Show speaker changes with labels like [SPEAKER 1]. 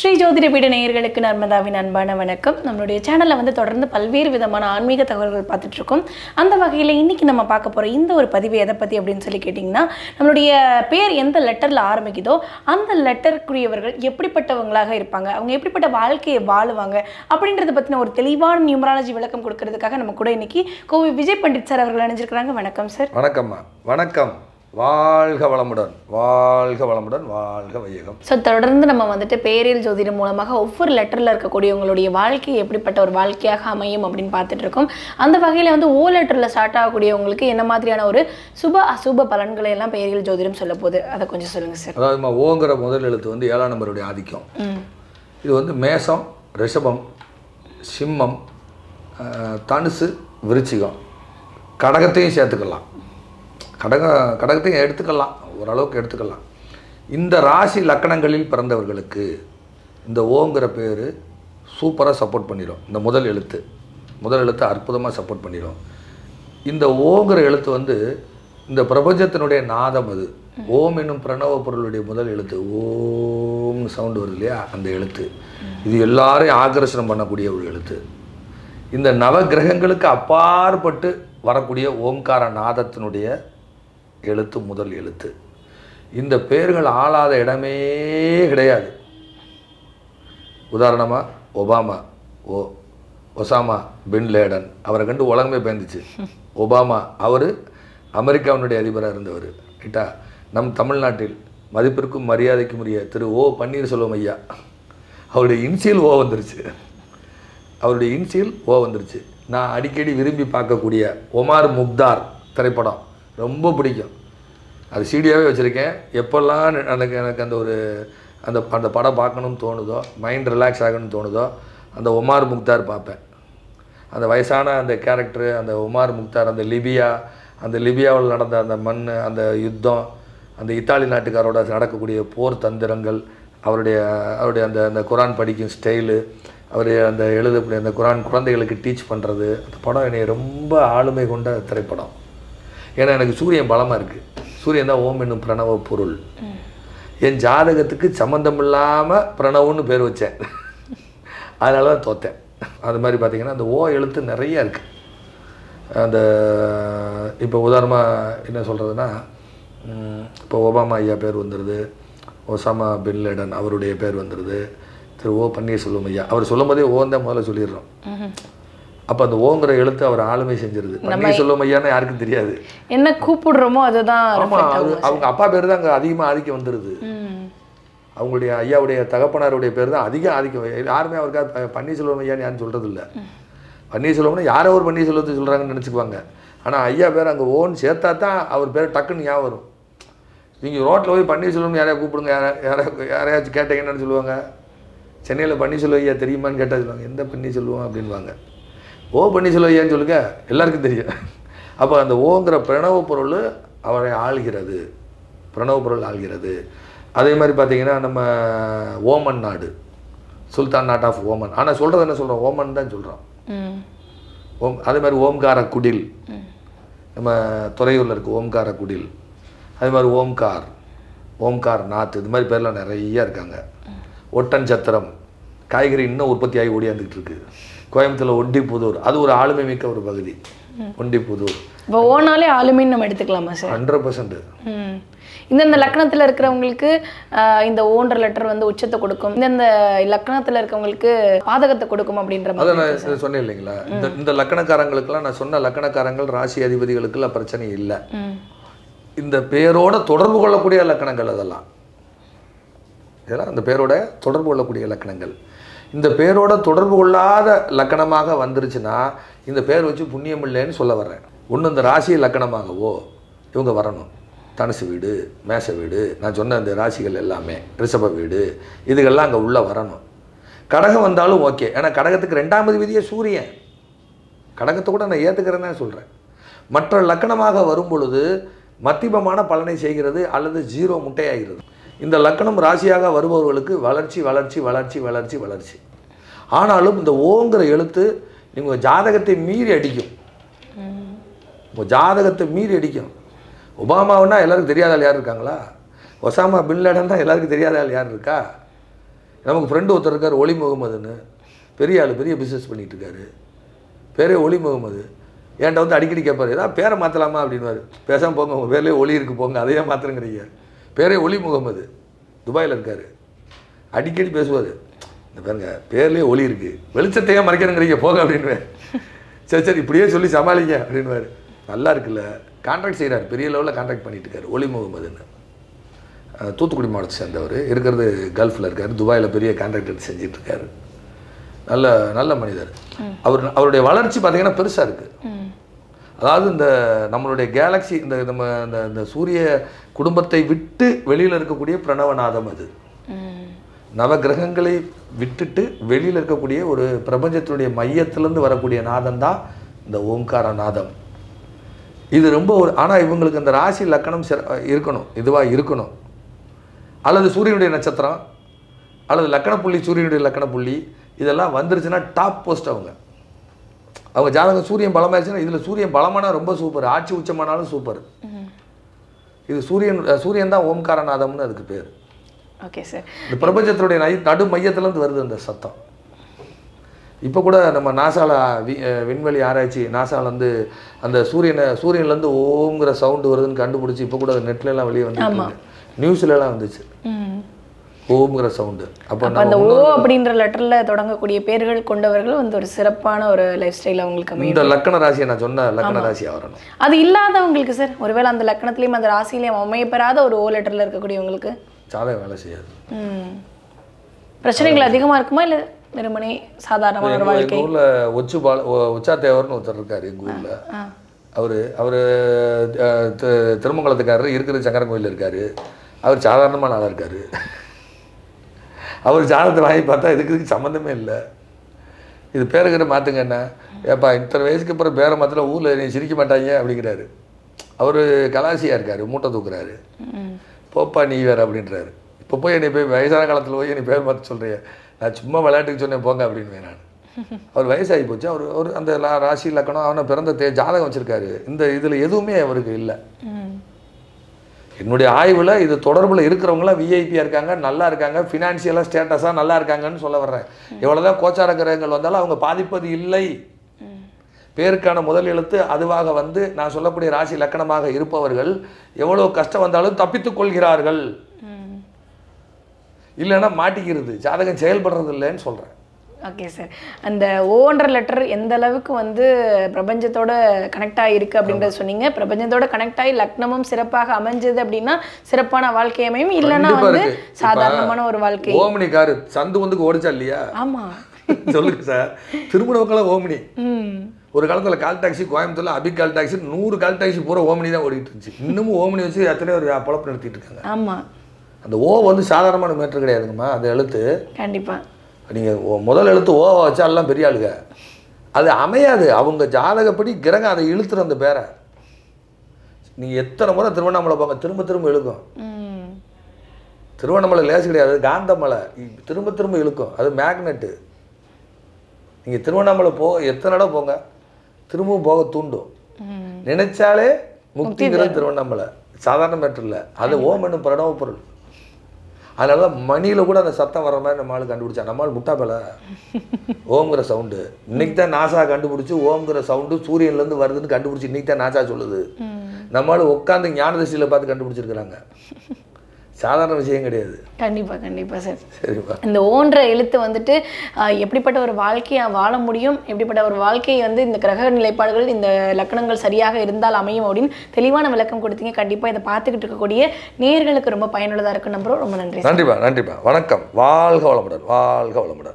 [SPEAKER 1] ஸ்ரீ ஜோதிட பீட நேயர்களுக்கு நர்மதாவின் அன்பான வணக்கம். நம்மளுடைய சேனலில் வந்து தொடர்ந்து பல்வேறு விதமான ஆன்மீக தகவல்கள் பார்த்துட்ருக்கோம். அந்த வகையில் இன்னைக்கு நம்ம பார்க்க போகிற இந்த ஒரு பதிவு எதை பற்றி அப்படின்னு சொல்லி கேட்டிங்கன்னா நம்மளுடைய பேர் எந்த லெட்டரில் ஆரம்பிக்குதோ அந்த லெட்டருக்குரியவர்கள் எப்படிப்பட்டவங்களாக இருப்பாங்க அவங்க எப்படிப்பட்ட வாழ்க்கையை வாழுவாங்க அப்படின்றத பற்றின ஒரு தெளிவான நியூமராலஜி விளக்கம் கொடுக்கறதுக்காக நம்ம கூட இன்னைக்கு கோவை விஜய் பண்டிட் சார் அவர்கள் அணிஞ்சிருக்கிறாங்க வணக்கம் சார்.
[SPEAKER 2] வணக்கம்மா. வணக்கம். வாழ்க வளமுடன் வாழ்க வளமுடன் வாழ்க வையகம்.
[SPEAKER 1] ஸோ தொடர்ந்து நம்ம வந்துட்டு பேரில் ஜோதிடம் மூலமாக ஒவ்வொரு லெட்டரில் இருக்கக்கூடியவங்களுடைய வாழ்க்கை எப்படிப்பட்ட ஒரு வாழ்க்கையாக அமையும் அப்படின்னு பார்த்துட்டு இருக்கோம். அந்த வகையில் வந்து ஓ லெட்டரில் ஸ்டார்ட் ஆகக்கூடியவங்களுக்கு என்ன மாதிரியான ஒரு சுப அசுப பலன்களை எல்லாம் பேரில் ஜோதிடம் சொல்ல போகுது? அதை கொஞ்சம் சொல்லுங்கள் சார்
[SPEAKER 2] அதாவதுமா ஓங்கிற முதல் எழுத்து வந்து ஏழாம் நம்பருடைய ஆதிக்கம். இது வந்து மேஷம் ரிஷபம் சிம்மம் தனுசு விருச்சிகம். கடகத்தையும் சேர்த்துக்கலாம். கடக கடகத்தையும் எடுத்துக்கலாம். ஓரளவுக்கு எடுத்துக்கலாம். இந்த ராசி லக்கணங்களில் பிறந்தவர்களுக்கு இந்த ஓங்கிற பேர் சூப்பராக சப்போர்ட் பண்ணிடும் இந்த முதல் எழுத்து. முதல் எழுத்து அற்புதமாக சப்போர்ட் பண்ணிடும் இந்த ஓங்கிற எழுத்து வந்து இந்த பிரபஞ்சத்தினுடைய நாதம் அது. ஓம் என்னும் பிரணவ பொருளுடைய முதல் எழுத்து. ஓம் சவுண்டு வருது இல்லையா? அந்த எழுத்து. இது எல்லாரையும் ஆகர்ஷணம் பண்ணக்கூடிய ஒரு எழுத்து. இந்த நவ கிரகங்களுக்கு அப்பாற்பட்டு வரக்கூடிய ஓங்கார நாதத்தினுடைய எழுத்து முதல் எழுத்து. இந்த பெயர்கள் ஆளாத இடமே கிடையாது. உதாரணமாக ஒபாமா ஓ ஒசாமா பின் லேடன் அவரை கண்டு உலகமே பயந்துச்சு. ஒபாமா அவர் அமெரிக்காவினுடைய அதிபராக இருந்தவர் ரைட்டா நம் தமிழ்நாட்டில் மதிப்பிற்கும் மரியாதைக்கும் உரிய திரு ஓ பன்னீர்செல்வம் ஐயா அவருடைய இன்சியல் ஓ வந்துருச்சு. அவருடைய இன்சியல் ஓ வந்துருச்சு. நான் அடிக்கடி விரும்பி பார்க்கக்கூடிய ஒமார் முக்தார் திரைப்படம். ரொம்ப பிடிக்கும். அது சீடியாகவே வச்சுருக்கேன். எப்போல்லாம் எனக்கு எனக்கு அந்த ஒரு அந்த அந்த படம் பார்க்கணும்னு தோணுதோ மைண்ட் ரிலாக்ஸ் ஆகணும்னு தோணுதோ அந்த ஒமார் முக்தார் பார்ப்பேன். அந்த வயசான அந்த கேரக்டரு அந்த ஒமார் முக்தார் அந்த லிபியா அந்த லிபியாவில் நடந்த அந்த மண் அந்த யுத்தம் அந்த இத்தாலி நாட்டுக்காரோட நடக்கக்கூடிய போர் தந்திரங்கள் அவருடைய அவருடைய அந்த அந்த குரான் படிக்கும் ஸ்டைலு அவர் அந்த எழுதக்கூடிய அந்த குரான் குழந்தைகளுக்கு டீச் பண்ணுறது அந்த படம் என்னை ரொம்ப ஆளுமை கொண்ட திரைப்படம். ஏன்னா எனக்கு சூரியன் பலமாக இருக்குது சூரியன் தான் ஓம் என்னும் பிரணவ பொருள். என் ஜாதகத்துக்கு சம்மந்தம் இல்லாமல் பிரணவன்னு பேர் வச்சேன். அதனால தான் தோத்தேன். அது மாதிரி பார்த்தீங்கன்னா அந்த ஓ எழுத்து நிறைய இருக்குது அந்த இப்போ உதாரணமாக என்ன சொல்கிறதுனா இப்போ ஒபாமா ஐயா பேர் வந்துடுது ஒசாமா பின் லேடன் அவருடைய பேர் வந்துடுது திரு ஓ பன்னீர்செல்வம் ஐயா. அவர் சொல்லும் போதே ஓன் தான் முதல்ல சொல்லிடுறோம். அப்போ அந்த ஓங்கிற எழுத்து அவர் ஆளுமை செஞ்சிருது. பன்னீர்செல்வம் ஐயான்னு யாருக்கும் தெரியாது.
[SPEAKER 1] என்ன கூப்பிடுறோமோ அதுதான்
[SPEAKER 2] ஆமாம் அது அவங்க அப்பா பேர் தான் அங்கே அதிகமாக ஆதிக்கம் வந்துடுது அவங்களுடைய ஐயாவுடைய தகப்பனாருடைய பேர் தான் அதிகம் ஆதிக்கம். யாருமே அவருக்கா பன்னீர்செல்வம் ஐயான்னு யாரும் சொல்கிறது இல்லை பன்னீர்செல்வம்னா யாரோ ஒரு பன்னீர்செல்வத்தை சொல்கிறாங்கன்னு நினச்சிக்குவாங்க. ஆனால் ஐயா பேர் அங்கே ஓன் சேர்த்தா தான் அவர் பேர் டக்குன்னு ஞாபகம் வரும். நீங்கள் ரோட்டில் போய் பன்னீர்செல்வம் யாரையா கூப்பிடுங்க? யாரா யாரா யாரையாச்சும் கேட்டீங்கன்னு சொல்லுவாங்க சென்னையில் பன்னீர்செல்வம் ஐயா தெரியுமான்னு கேட்டால் சொல்லுவாங்க. எந்த பன்னீர்செல்வம் அப்படின்வாங்க ஓ பன்னீர்செல்வம் ஐயான்னு சொல்லுங்க. எல்லாருக்கும் தெரியும். அப்போ அந்த ஓங்கிற பிரணவ பொருள் அவரை ஆள்கிறது. பிரணவ பொருள் ஆள்கிறது. அதே மாதிரி பார்த்தீங்கன்னா நம்ம ஓமன் நாடு. Sultanate of Oman. ஆனால் சொல்கிறது என்ன சொல்கிறோம் ஓமன் தான் சொல்கிறோம் ஓம் அதே மாதிரி ஓம்கார குடில். நம்ம துறையூரில் இருக்குது ஓம்கார குடில். அதே மாதிரி ஓம்கார். ஓம்கார் நாத் இது மாதிரி பேர்லாம் நிறைய இருக்காங்க. ஒட்டன் சத்திரம் காய்கறி இன்னும் உற்பத்தி ஆகி ஓடியாந்துக்கிட்டு இருக்கு. கோயம்புத்தூரில் ஒண்டிப்புதூர் அது ஒரு ஆளுமை மிக்க ஒரு பகுதி. ஒண்டிப்புதூர்
[SPEAKER 1] இப்போ ஓனாலே ஆளுமைன்னு நம்ம எடுத்துக்கலாமா சார்?
[SPEAKER 2] Hundred percent.
[SPEAKER 1] இந்தந்த லக்னத்தில் இருக்கிறவங்களுக்கு இந்த ஓன்ற லெட்டர் வந்து உச்சத்தை கொடுக்கும். இந்தந்த லக்னத்தில் இருக்கவங்களுக்கு பாதகத்தை கொடுக்கும் அப்படின்ற மாதிரி
[SPEAKER 2] நான் சொன்னேன் இல்லைங்களா? இந்த இந்த லக்கணக்காரங்களுக்கெல்லாம் நான் சொன்ன லக்கணக்காரங்கள் ராசி அதிபதிகளுக்கெல்லாம் பிரச்சனை இல்லை. இந்த பேரோட தொடர்பு கொள்ளக்கூடிய லக்கணங்கள் அதெல்லாம். இதெல்லாம் அந்த பேரோட தொடர்பு கொள்ளக்கூடிய லக்கணங்கள். இந்த பேரோட தொடர்பு கொள்ளாத லக்கணமாக வந்துருச்சுன்னா இந்த பேர் வச்சு புண்ணியம் இல்லைன்னு சொல்ல வர்றேன். ஒன்று இந்த ராசி லக்கணமாகவோ இவங்க வரணும். தனுசு வீடு மேச வீடு நான் சொன்ன இந்த ராசிகள் எல்லாமே ரிஷப வீடு இதுகெல்லாம் அங்கே உள்ளே வரணும். கடகம் வந்தாலும் ஓகே. ஏன்னா கடகத்துக்கு ரெண்டாவது விதியே சூரியன். கடகத்தை கூட நான் ஏற்றுக்கிறேன்னு சொல்கிறேன் மற்ற லக்கணமாக வரும் பொழுது மத்தியமமான பலனை செய்கிறது அல்லது ஜீரோ முட்டையாகிறது. இந்த லக்கணம் ராசியாக வருபவர்களுக்கு வளர்ச்சி வளர்ச்சி வளர்ச்சி வளர்ச்சி வளர்ச்சி. ஆனாலும் இந்த ஓங்கிற எழுத்து நீங்கள் ஜாதகத்தை மீறி அடிக்கும். உங்கள் ஜாதகத்தை மீறி அடிக்கும். ஒபாமாவுன்னா எல்லாருக்கும் தெரியாத ஆள் யார் இருக்காங்களா? ஒசாமா பின் தான் எல்லாருக்கும் தெரியாத ஆள் யார் இருக்கா? நமக்கு ஃப்ரெண்டு ஒருத்தர் இருக்கார் ஒளி முகமதுன்னு. பெரிய ஆள் பெரிய பிஸ்னஸ் பண்ணிகிட்டு இருக்காரு. பேரே ஒளி முகமது. என்கிட்ட வந்து அடிக்கடி கேட்பார் ஏதாவது பேரை மாற்றலாமா அப்படின்வார் பேசாமல் போங்க உங்கள் பேர்லேயே ஒளி இருக்கு போங்க அதையே மாத்திரங்கிறீங்க பேரே ஒளி முகமது துபாயில் இருக்கார். அடிக்கடி பேசுவார். இந்த பாருங்க பேர்லேயே ஒளி இருக்குது வெளிச்சத்தையே மறைக்கணுங்கிறீங்க போங்க அப்படின்வேன் சரி சரி இப்படியே சொல்லி சமாளிங்க அப்படின்வாரு நல்லா இருக்குல்ல. கான்ட்ராக்ட் செய்கிறார் பெரிய லெவலில் கான்ட்ராக்ட் பண்ணிட்டு இருக்காரு. ஒளி முகமதுன்னு தூத்துக்குடி மாவட்டத்தை சேர்ந்தவர். இருக்கிறது கல்ஃபில் இருக்கார். துபாயில் பெரிய கான்ட்ராக்ட் எடுத்து செஞ்சுட்டு இருக்காரு. நல்ல நல்ல மனிதர். அவர் அவருடைய வளர்ச்சி பார்த்தீங்கன்னா பெருசாக இருக்குது அதாவது இந்த நம்மளுடைய கேலக்ஸி இந்த நம்ம இந்த இந்த சூரிய குடும்பத்தை விட்டு வெளியில் இருக்கக்கூடிய பிரணவநாதம் அது.
[SPEAKER 1] ம்.
[SPEAKER 2] நவ கிரகங்களை விட்டுட்டு வெளியில் இருக்கக்கூடிய ஒரு பிரபஞ்சத்தினுடைய மையத்திலேருந்து வரக்கூடிய நாதம் தான் இந்த ஓம்கார நாதம். இது ரொம்ப ஒரு ஆனால் இவங்களுக்கு இந்த ராசி லக்கணம் இருக்கணும் இதுவாக இருக்கணும். அல்லது சூரியனுடைய நட்சத்திரம் அல்லது லக்கண புள்ளி சூரியனுடைய லக்கண புள்ளி இதெல்லாம் வந்துருச்சுன்னா டாப் போஸ்ட் அவங்க. அவங்க ஜாதகம் சூரியன் பலமாயிருச்சுன்னா இதில் சூரியன் பலமானா ரொம்ப சூப்பர். ஆட்சி உச்சமானாலும் சூப்பர். இது சூரியன் சூரியன் தான் ஓம்காரநாதம்னு அதுக்கு பேர்.
[SPEAKER 1] ஓகே சார்
[SPEAKER 2] இந்த பிரபஞ்சத்தினுடைய நை நடு மையத்துலேருந்து வருது அந்த சத்தம். இப்போ கூட நம்ம நாசால வி விண்வெளி ஆராய்ச்சி நாசால வந்து அந்த சூரியனை சூரியன்லேருந்து ஓங்கிற சவுண்டு வருதுன்னு கண்டுபிடிச்சி இப்போ கூட நெட்ல எல்லாம் வெளியே வந்து நியூஸ்ல எல்லாம் வந்துச்சு. ஓம்ங்கிற சவுண்டு அப்போ
[SPEAKER 1] அந்த ஓ அப்படின்ற லெட்டர்ல தொடங்கக்கூடிய பேர்கள் கொண்டவர்கள் வந்து ஒரு சிறப்பான ஒரு லைஃப் ஸ்டைல் அவங்களுக்கு
[SPEAKER 2] இந்த லக்கண ராசியை நான் சொன்ன லக்கண ராசியாக வரணும்.
[SPEAKER 1] அது இல்லாதவங்களுக்கு சார் ஒருவேளை அந்த லக்கணத்திலையும் அந்த ராசியிலையும் அமையப்பெறாத ஒரு ஓ லெட்டர்ல இருக்கக்கூடியவங்களுக்கு?
[SPEAKER 2] ஜாதகம் வேலை செய்யாது.
[SPEAKER 1] பிரச்சனைகள் அதிகமா இருக்குமா? இல்ல வெறுமனே சாதாரணமான ஒரு வாழ்க்கை?
[SPEAKER 2] எங்கள் ஊரில் ஒச்சு பால ஒ- ஒச்சா தேவர்னு ஒருத்தர் இருக்கார் எங்கள் ஊரில். அவர் அவர் திருமங்கலத்துக்காரர் இருக்கிறது சங்கரன் கோயில் இருக்கார். அவர் சாதாரணமான ஆளாக இருக்கார். அவர் ஜாதகத்தை வாங்கி பார்த்தா இதுக்கு இதுக்கு சம்மந்தமே இல்லை. இது பேருக்கிற மாற்றுங்க என்ன ஏப்பா இத்தனை வயசுக்கு அப்புறம் பேரை மாத்திர ஊரில் நீ சிரிக்க மாட்டாங்க அப்படிங்கிறாரு. அவர் கலாசியாக இருக்கார் மூட்டை தூக்குறாரு. போப்பா நீ வேற அப்படின்றாரு. இப்போ போய் என்னை போய் வயசான காலத்தில் போய் என்னை பேர் மாற்ற சொல்றிய. நான் சும்மா விளையாட்டுக்கு சொன்னேன் போங்க அப்படின்னு நான் அவர் வயசாகி போச்சு. அவர் ஒரு அந்த ராசி லக்கணம் அவனை பிறந்த தே ஜாதகம் வச்சிருக்காரு. இந்த இதில் எதுவுமே அவருக்கு இல்லை. என்னுடைய ஆய்வில் இது தொடர்பில் இருக்கிறவங்களாம் விஐபியாக இருக்காங்க நல்லா இருக்காங்க ஃபினான்ஷியலாக ஸ்டேட்டஸாக நல்லா இருக்காங்கன்னு சொல்ல வர்றேன். எவ்வளோதான் கோச்சார கிரகங்கள் வந்தாலும் அவங்க பாதிப்பது இல்லை. பேருக்கான முதல் எழுத்து அதுவாக வந்து நான் சொல்லக்கூடிய ராசி லக்கணமாக இருப்பவர்கள் எவ்வளோ கஷ்டம் வந்தாலும் தப்பித்துக் கொள்கிறார்கள். இல்லைன்னா மாட்டிக்கிறது ஜாதகம் செயல்படுறது இல்லைன்னு சொல்கிறேன்
[SPEAKER 1] ஓகே சார் அந்த ஓன்ற லெட்டர் எந்த அளவுக்கு வந்து பிரபஞ்சத்தோட கனெக்ட் ஆகிருக்கு அப்படின்றத சொன்னீங்க. பிரபஞ்சத்தோட கனெக்ட் ஆகி லக்னமும் சிறப்பாக அமைஞ்சது அப்படின்னா சிறப்பான வாழ்க்கை அமையும். இல்லைன்னா வந்து சாதாரணமான ஒரு வாழ்க்கை.
[SPEAKER 2] ஓமினி காரு சந்து வந்து ஓடிச்சா இல்லையா?
[SPEAKER 1] ஆமா.
[SPEAKER 2] சொல்லுங்க சார் திருமண மக்களாக ஓமினி.
[SPEAKER 1] ம்.
[SPEAKER 2] ஒரு காலத்தில் கால் டாக்ஸி கோயம்புத்தூர்ல அபி கால் டாக்ஸி நூறு கால் டாக்ஸி பூரா ஓமினி தான் ஓடிட்டு இருந்துச்சு. இன்னமும் ஓமினி வச்சு எத்தனையோ ஒரு பொழப்பு நடத்திட்டு இருக்காங்க.
[SPEAKER 1] ஆமா.
[SPEAKER 2] அந்த ஓ வந்து சாதாரணமான மேட்ரு கிடையாதுங்கம்மா அந்த எழுத்து.
[SPEAKER 1] கண்டிப்பா.
[SPEAKER 2] நீங்கள் முதல் எழுத்து ஓவை வச்சா எல்லாம் பெரிய ஆளுங்க. அது அமையாது. அவங்க ஜாதகப்படி கிரகம் அதை இழுத்துற அந்த பேரை. நீங்கள் எத்தனை முறை திருவண்ணாமலை போங்க திரும்ப திரும்ப இழுக்கும். திருவண்ணாமலை லேசு கிடையாது காந்தமலை திரும்ப திரும்ப இழுக்கும். அது மேக்னெட்டு. நீங்கள் திருவண்ணாமலை போ எத்தனை இடம் போங்க திரும்பவும் போக தூண்டும். நினைச்சாலே முக்திங்கிறது திருவண்ணாமலை. சாதாரண மேட்டர் இல்லை. அது ஓம் என்னும் பிரணவ பொருள் அதனால தான் மணியில் கூட அந்த சத்தம் வர மாதிரி நம்ம ஆளு கண்டுபிடிச்சா நம்ம ஆள் முட்டா பேல. ஓம்ங்கிற சவுண்டு இன்னைக்கு தான் நாசா கண்டுபிடிச்சி ஓம்ங்கிற சவுண்டு சூரியன்லேருந்து வருதுன்னு கண்டுபிடிச்சி இன்னைக்கு தான் நாசா சொல்லுது. நம்ம ஆளு உட்காந்து ஞான திசையில் பார்த்து கண்டுபிடிச்சிருக்கிறாங்க. சாதாரண விஷயம் கிடையாது.
[SPEAKER 1] கண்டிப்பா கண்டிப்பா சார்
[SPEAKER 2] சரிப்பா.
[SPEAKER 1] இந்த ஓன்ற எழுத்து வந்துட்டு எப்படிப்பட்ட ஒரு வாழ்க்கையை வாழ முடியும் எப்படிப்பட்ட ஒரு வாழ்க்கையை வந்து இந்த கிரக நிலைப்பாடுகள் இந்த லக்கணங்கள் சரியாக இருந்தால் அமையும் அப்படின்னு தெளிவான விளக்கம் கொடுத்தீங்க. கண்டிப்பா இதை பார்த்துக்கிட்டு இருக்கக்கூடிய நேயர்களுக்கு ரொம்ப பயனுள்ளதா இருக்கும். நம்புறோம். ரொம்ப நன்றி
[SPEAKER 2] நன்றிப்பா நன்றிப்பா வணக்கம். வாழ்க வளமுடன் வாழ்க வளமுடன்.